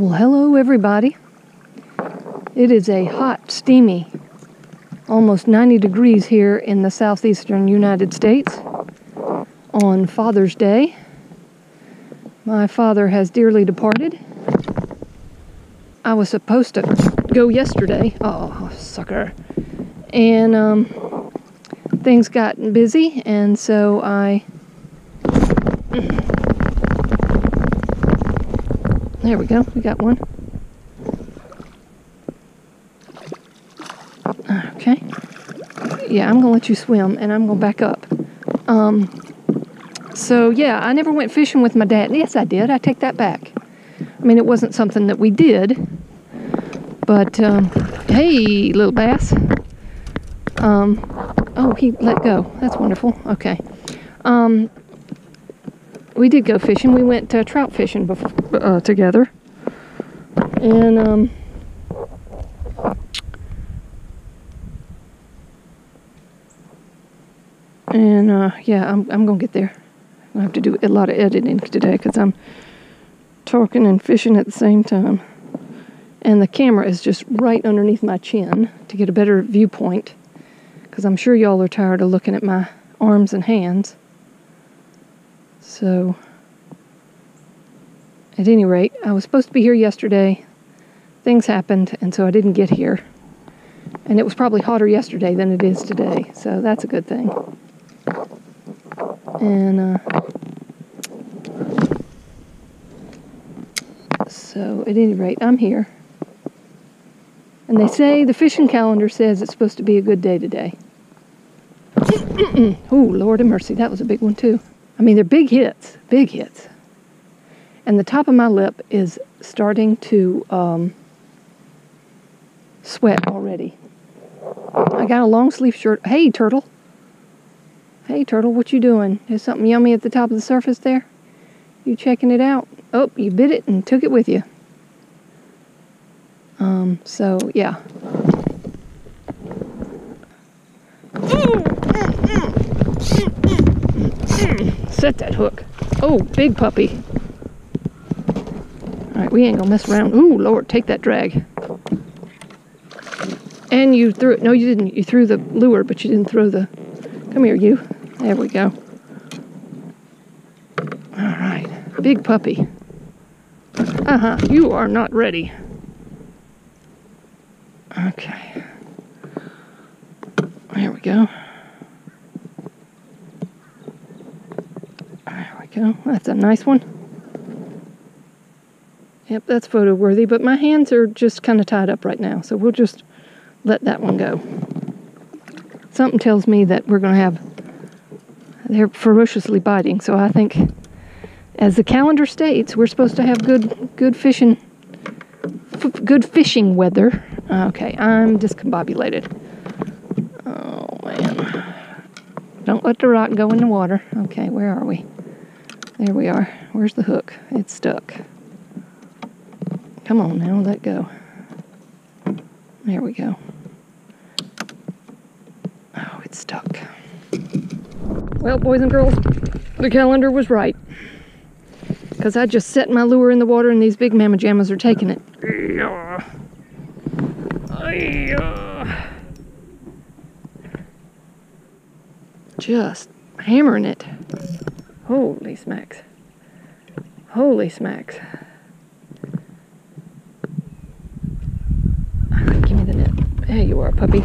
Well, hello, everybody. It is a hot, steamy, almost 90 degrees here in the southeastern United States on Father's Day. My father has dearly departed. I was supposed to go yesterday. Oh, sucker. And um, things got busy, and so I. There we go, we got one. Okay. Yeah, I'm gonna let you swim and I'm gonna back up. Um, so, yeah, I never went fishing with my dad. Yes, I did. I take that back. I mean, it wasn't something that we did. But, um, hey, little bass. Um, oh, he let go. That's wonderful. Okay. Um, we did go fishing. We went uh, trout fishing before, uh, together. And, um, and, uh, yeah, I'm, I'm to get there. I have to do a lot of editing today because I'm talking and fishing at the same time. And the camera is just right underneath my chin to get a better viewpoint because I'm sure y'all are tired of looking at my arms and hands. So, at any rate, I was supposed to be here yesterday. Things happened, and so I didn't get here. And it was probably hotter yesterday than it is today, so that's a good thing. And uh, so, at any rate, I'm here. And they say the fishing calendar says it's supposed to be a good day today. oh, Lord of mercy, that was a big one, too. I mean, they're big hits, big hits. And the top of my lip is starting to um, sweat already. I got a long sleeve shirt. Hey, turtle. Hey, turtle, what you doing? There's something yummy at the top of the surface there? You checking it out? Oh, you bit it and took it with you. Um, so, yeah. Set that hook. Oh, big puppy. All right, we ain't gonna mess around. Ooh, Lord, take that drag. And you threw it. No, you didn't. You threw the lure, but you didn't throw the. Come here, you. There we go. All right. Big puppy. Uh huh. You are not ready. Okay. There we go. There we go. That's a nice one. Yep, that's photo worthy, but my hands are just kind of tied up right now, so we'll just let that one go. Something tells me that we're going to have they're ferociously biting. So I think, as the calendar states, we're supposed to have good good fishing, good fishing weather. Okay, I'm discombobulated. Oh man! Don't let the rock go in the water. Okay, where are we? There we are. Where's the hook? It's stuck. Come on now, let go. There we go. Oh, it's stuck. Well, boys and girls, the calendar was right. Because I just set my lure in the water and these big mamma jammas are taking it. Just hammering it. Holy smacks. Holy smacks. Give me the net. There you are, puppy.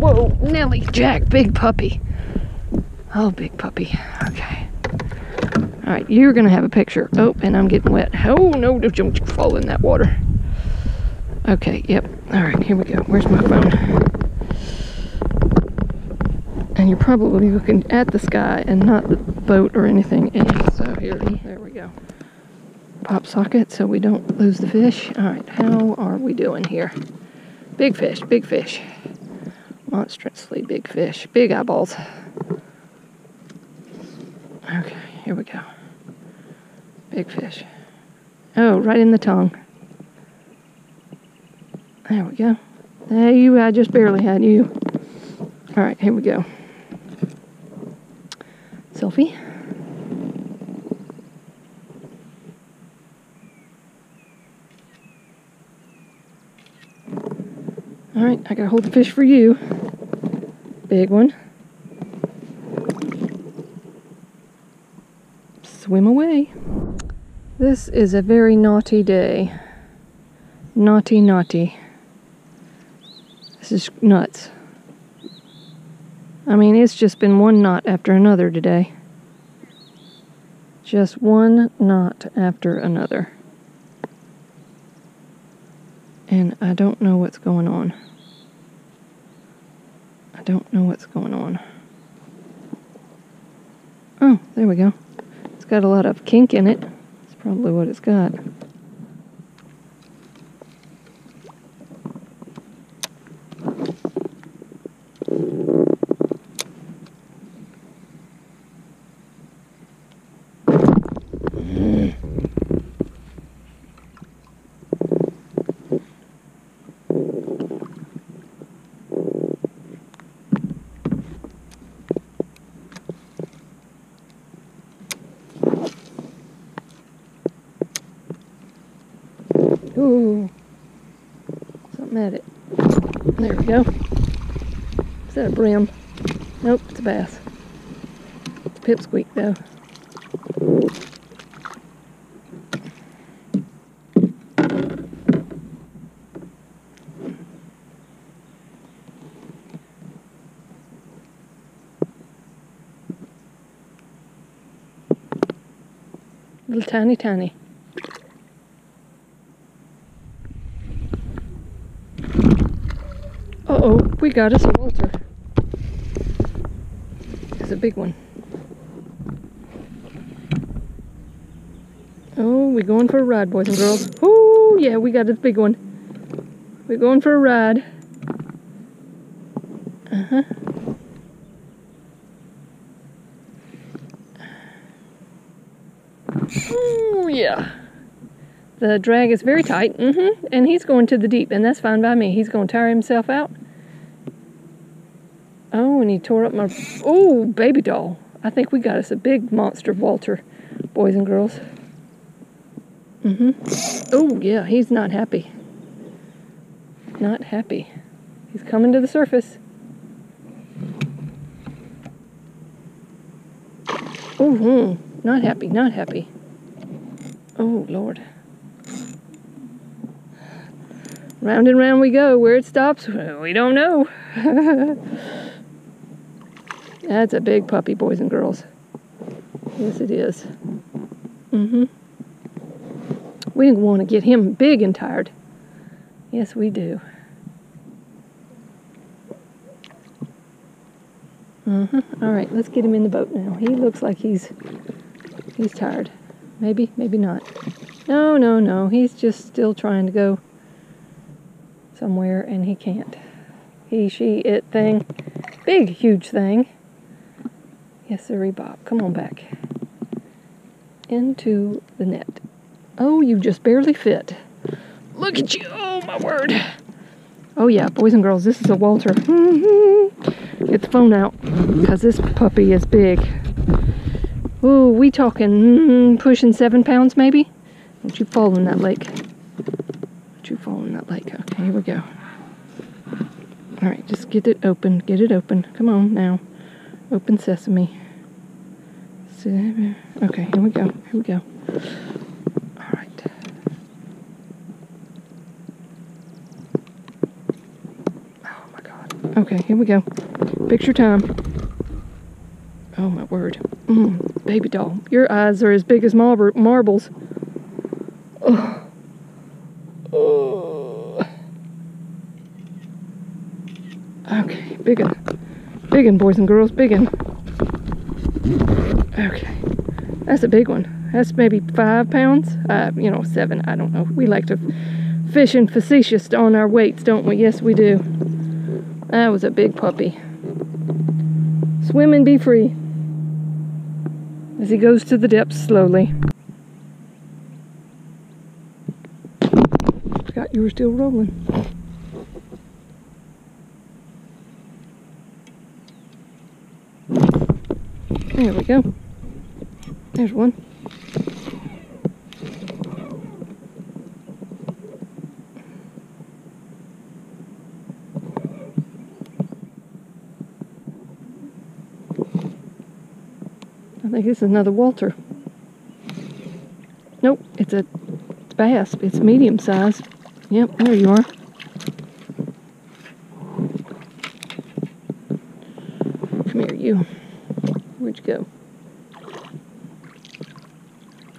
Whoa, Nelly, Jack, big puppy. Oh, big puppy. Okay. All right, you're gonna have a picture. Oh, and I'm getting wet. Oh no, don't fall in that water. Okay, yep. All right, here we go. Where's my phone? And you're probably looking at the sky and not the boat or anything. So here, there we go. Pop socket so we don't lose the fish. All right, how are we doing here? Big fish, big fish. Monstrously big fish. Big eyeballs. Okay, here we go. Big fish. Oh, right in the tongue. There we go. There you, I just barely had you. All right, here we go. Selfie. All right, I gotta hold the fish for you. Big one. Swim away. This is a very naughty day. Naughty, naughty. This is nuts. I mean, it's just been one knot after another today. Just one knot after another. And I don't know what's going on. I don't know what's going on. Oh, there we go. It's got a lot of kink in it. That's probably what it's got. Ooh. Something at it. There we go. Is that a brim? Nope, it's a bass. It's a pipsqueak though. Little tiny, tiny. Uh oh, we got us a Walter. It's a big one. Oh, we're going for a ride, boys and girls. Oh, yeah, we got a big one. We're going for a ride. Uh huh. Oh, yeah. The drag is very tight, mm-hmm, and he's going to the deep, and that's fine by me. He's going to tire himself out. Oh, and he tore up my... Oh, baby doll. I think we got us a big monster Walter, boys and girls. Mm-hmm. Oh, yeah, he's not happy. Not happy. He's coming to the surface. Oh, hmm. not happy, not happy. Oh, Lord. Round and round we go. Where it stops, we don't know. That's a big puppy, boys and girls. Yes, it is. Mm-hmm. We want to get him big and tired. Yes, we do. Mm-hmm. All right, let's get him in the boat now. He looks like he's he's tired. Maybe, maybe not. No, no, no. He's just still trying to go somewhere and he can't. He, she, it thing. Big, huge thing. Yes, sirree, Bob. Come on back. Into the net. Oh, you just barely fit. Look at you. Oh, my word. Oh, yeah, boys and girls, this is a Walter. Get the phone out because this puppy is big. Oh, we talking mm, pushing seven pounds maybe? Don't you fall in that lake. Don't you fall in that lake. Okay, here we go. All right, just get it open. Get it open. Come on now. Open sesame. Okay, here we go. Here we go. All right. Oh my God. Okay, here we go. Picture time. Oh my word. Mm, baby doll. Your eyes are as big as mar marbles. Oh. Oh. Okay, big one. Big one, boys and girls, big one. Okay, that's a big one. That's maybe five pounds. Uh, you know, seven. I don't know. We like to fish and facetious on our weights, don't we? Yes, we do. That was a big puppy. Swim and be free. As he goes to the depths slowly. Forgot you were still rolling. There we go. There's one. Think this is another Walter. Nope, it's a bass. It's medium size. Yep, there you are. Come here, you. Where'd you go?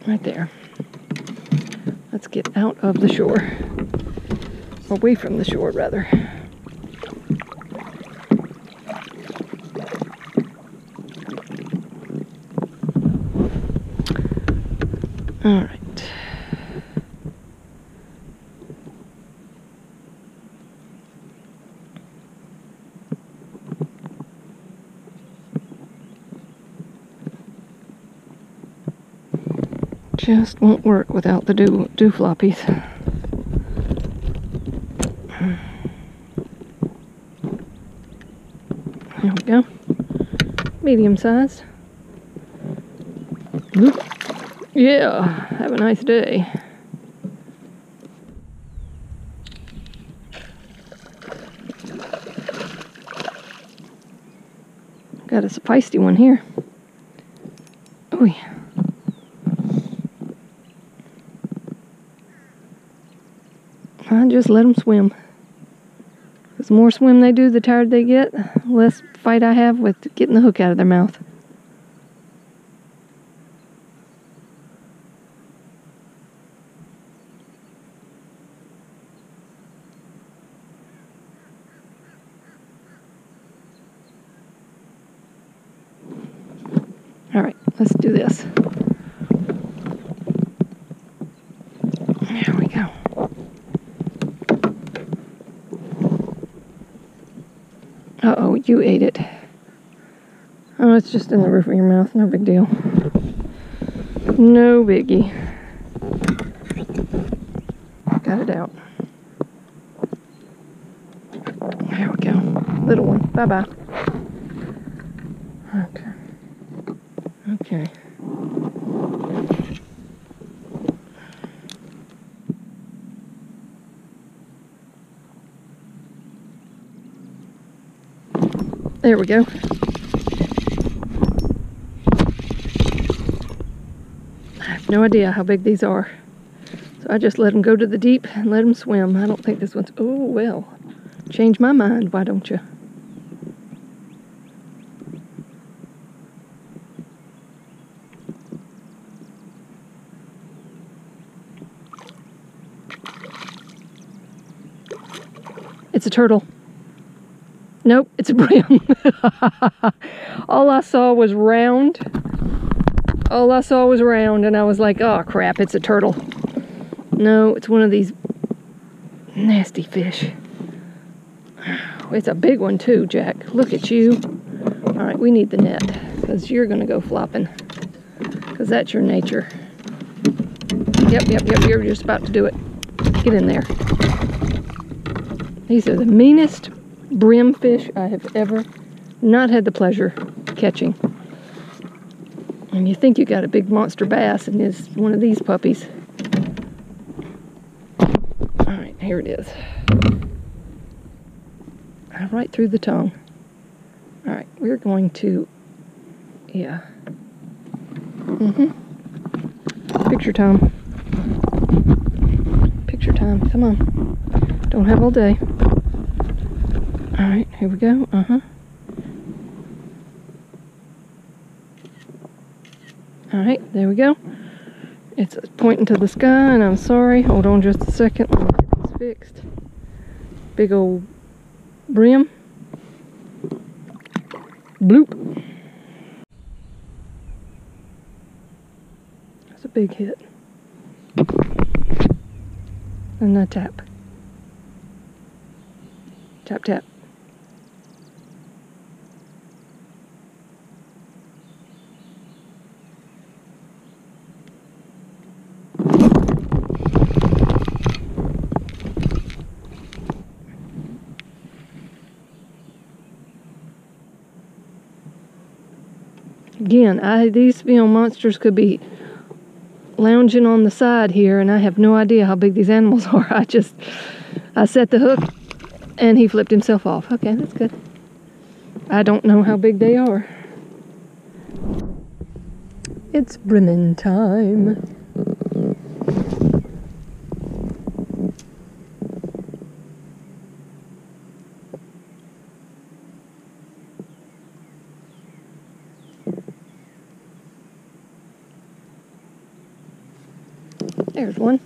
Right there. Let's get out of the shore. Away from the shore, rather. All right. Just won't work without the do, do floppies. There we go. Medium sized. Yeah, have a nice day. Got a feisty one here. Oh yeah. I just let them swim. The more swim they do, the tired they get, less fight I have with getting the hook out of their mouth. All right, let's do this. There we go. Uh oh, you ate it. Oh, it's just in the roof of your mouth. No big deal. No biggie. Got it out. There we go. Little one. Bye bye. Okay. Okay. There we go. I have no idea how big these are. So I just let them go to the deep and let them swim. I don't think this one's, oh well, change my mind, why don't you? It's a turtle. Nope, it's a brim. All I saw was round. All I saw was round, and I was like, oh crap, it's a turtle. No, it's one of these nasty fish. It's a big one too, Jack. Look at you. All right, we need the net, because you're going to go flopping. Because that's your nature. Yep, yep, yep, you're just about to do it. Get in there. These are the meanest brim fish I have ever not had the pleasure catching. And you think you got a big monster bass, and it's one of these puppies. All right, here it is. Right through the tongue. All right, we're going to, yeah. Mm-hmm. Picture time. Picture time. Come on. Don't have all day. All right, here we go. Uh-huh. All right, there we go. It's pointing to the sky, and I'm sorry. Hold on just a second. Let me get this fixed. Big old brim. Bloop. That's a big hit. And a tap. Tap, tap. Again, I these film monsters could be lounging on the side here and I have no idea how big these animals are. I just I set the hook and he flipped himself off. Okay, that's good. I don't know how big they are. It's brimming time. One.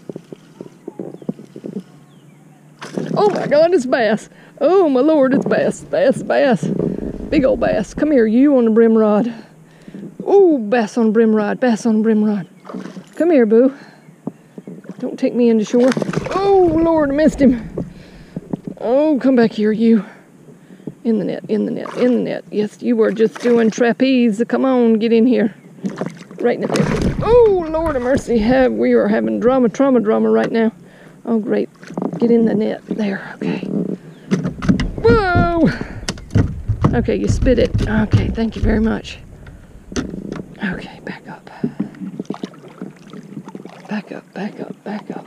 Oh my god, it's bass. Oh my lord, it's bass, bass, bass. Big old bass. Come here, you on the brim rod. Oh, bass on brim rod, bass on brim rod. Come here, boo. Don't take me into shore. Oh lord, I missed him. Oh, come back here, you. In the net, in the net, in the net. Yes, you were just doing trapeze. Come on, get in here. Right net. Oh, Lord of mercy. Have, we are having drama, trauma, drama right now. Oh, great. Get in the net. There. Okay. Whoa! Okay, you spit it. Okay, thank you very much. Okay, back up. Back up, back up, back up.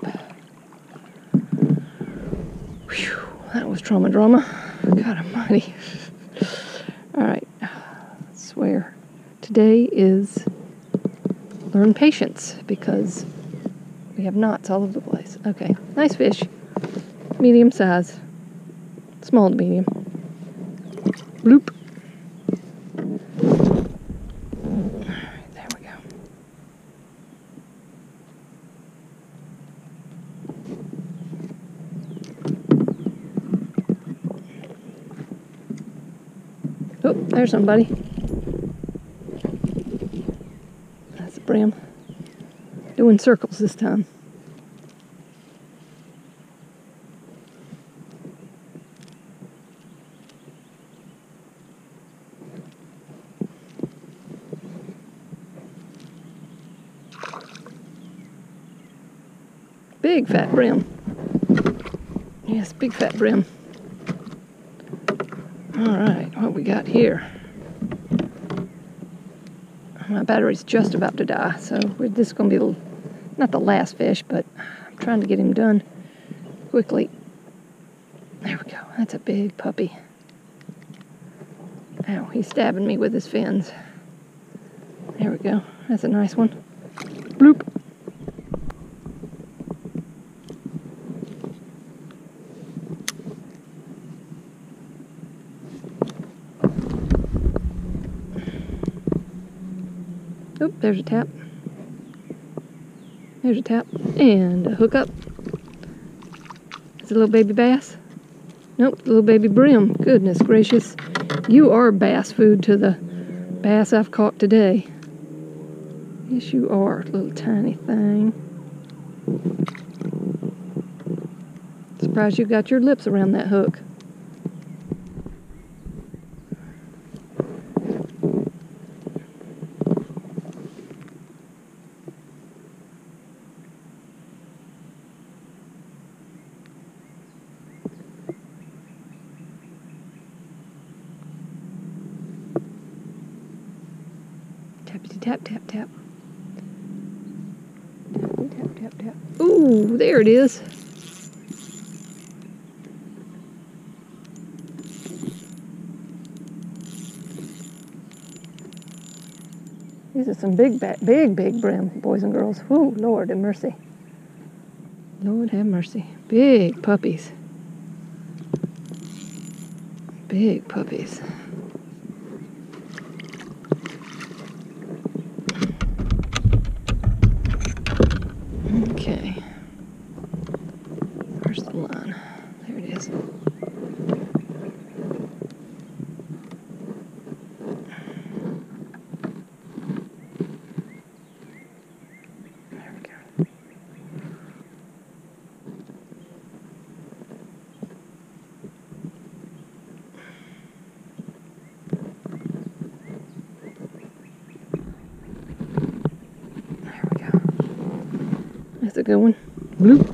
Whew, that was trauma drama. God almighty. All right, I swear. Today is learn patience because we have knots all over the place. Okay, nice fish. Medium size. Small to medium. Bloop. There we go. Oh, there's somebody. That's a brim. Doing circles this time. Big fat brim. Yes, big fat brim. All right, what we got here? My battery's just about to die, so we're, this is going to be the, not the last fish, but I'm trying to get him done quickly. There we go. That's a big puppy. Ow, he's stabbing me with his fins. There we go. That's a nice one. Bloop. Oop, there's a tap. There's a tap. And a hookup. It's a little baby bass. Nope, little baby brim. Goodness gracious. You are bass food to the bass I've caught today. Yes, you are, little tiny thing. Surprised you got your lips around that hook. Tappity tap tap tap. Tap tap tap. Ooh, there it is. These are some big, big, big brim, boys and girls. Whoo, Lord have mercy. Lord have mercy. Big puppies. Big puppies. Okay. Where's the line? There it is. There we go. There we go. Good one. Bloop.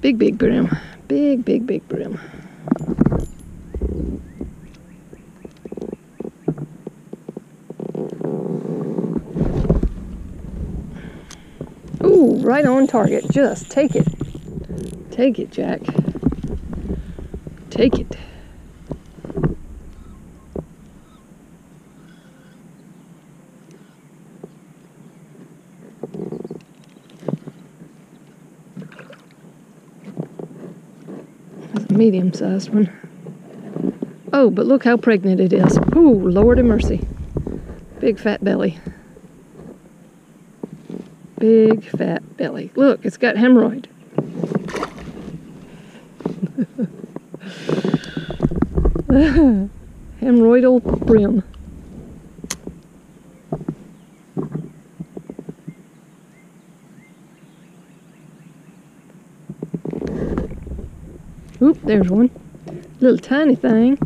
Big, big brim. Big, big, big brim. Ooh, right on target. Just take it. Take it, Jack. Take it. That's a medium sized one. Oh, but look how pregnant it is. Oh, Lord of mercy. Big fat belly. Big fat belly. Look, it's got hemorrhoid. Hemorrhoidal brim. Oop, there's one. Little tiny thing.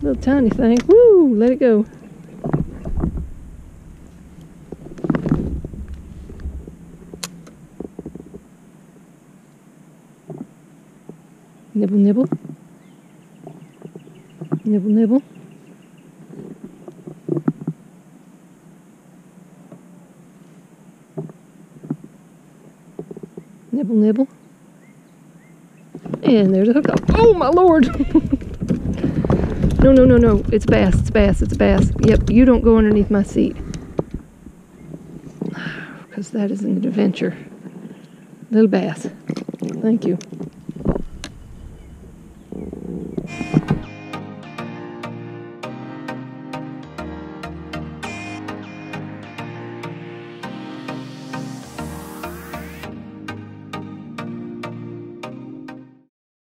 Little tiny thing. Woo, let it go. Nibble, nibble. Nibble, nibble. Nibble, nibble. And there's a hookup. Oh, my lord! no, no, no, no. It's bass, it's bass, it's bass. Yep, you don't go underneath my seat. Because that is an adventure. Little bass. Thank you.